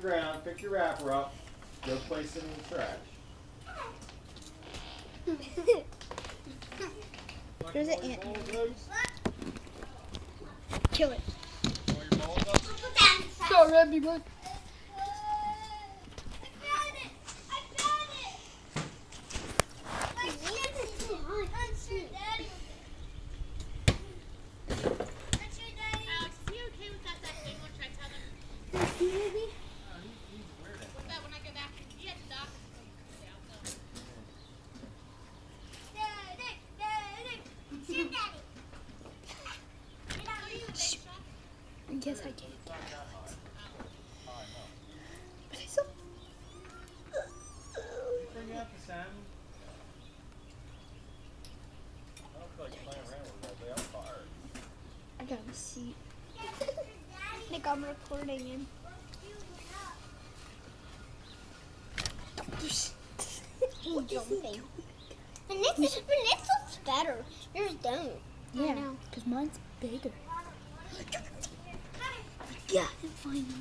the ground, pick your wrapper up, go place it in the trash. There's an ant. Kill it. Go, Rebby, bud. Alex, Yes, I can. But I still. Bring out the salmon. I don't feel like playing around with that. They are fired. I got a seat. Nick, I'm recording him. Jumping. But this, but looks better. Yours don't. Yeah, because mine's bigger. Yeah, finally.